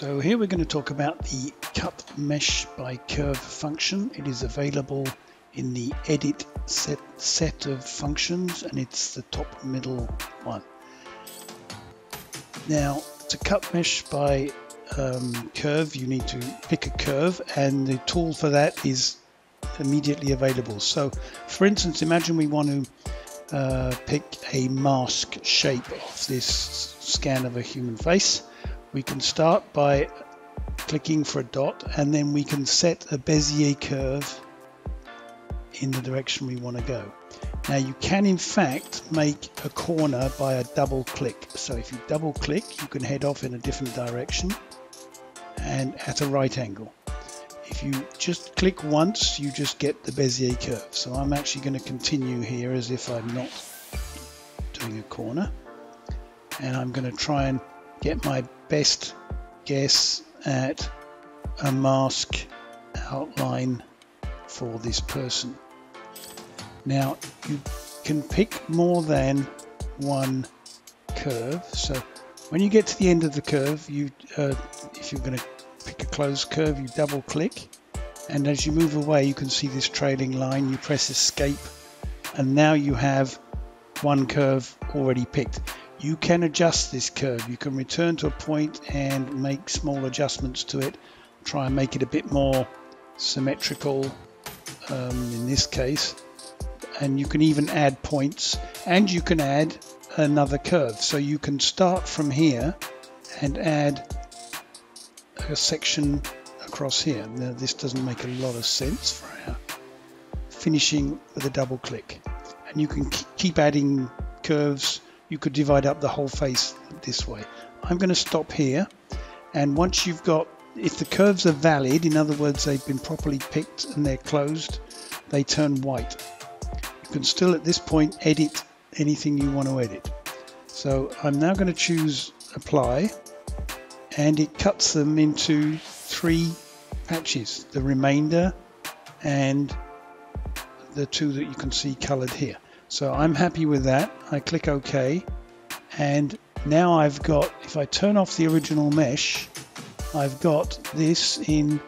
So here we're going to talk about the cut mesh by curve function. It is available in the edit set, set of functions and it's the top middle one. Now to cut mesh by um, curve you need to pick a curve and the tool for that is immediately available. So for instance imagine we want to uh, pick a mask shape of this scan of a human face we can start by clicking for a dot and then we can set a Bezier curve in the direction we want to go. Now you can in fact make a corner by a double click. So if you double click you can head off in a different direction and at a right angle. If you just click once you just get the Bezier curve. So I'm actually going to continue here as if I'm not doing a corner and I'm going to try and get my best guess at a mask outline for this person. Now you can pick more than one curve. So when you get to the end of the curve, you uh, if you're going to pick a closed curve, you double click and as you move away you can see this trailing line. You press escape and now you have one curve already picked you can adjust this curve. You can return to a point and make small adjustments to it. Try and make it a bit more symmetrical um, in this case. And you can even add points and you can add another curve. So you can start from here and add a section across here. Now this doesn't make a lot of sense for our finishing with a double click. And you can keep adding curves you could divide up the whole face this way. I'm going to stop here and once you've got if the curves are valid in other words they've been properly picked and they're closed they turn white. You can still at this point edit anything you want to edit. So I'm now going to choose apply and it cuts them into three patches the remainder and the two that you can see colored here so I'm happy with that. I click OK and now I've got, if I turn off the original mesh, I've got this in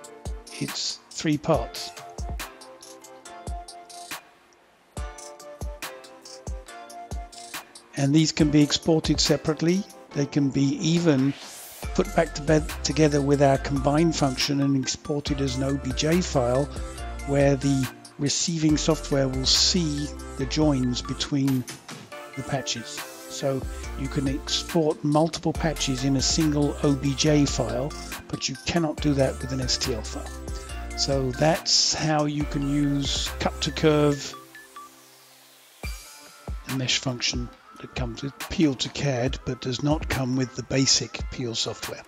its three parts. And these can be exported separately. They can be even put back to bed together with our combine function and exported as an OBJ file where the receiving software will see the joins between the patches. So you can export multiple patches in a single OBJ file, but you cannot do that with an STL file. So that's how you can use cut to curve, the mesh function that comes with Peel to CAD, but does not come with the basic Peel software.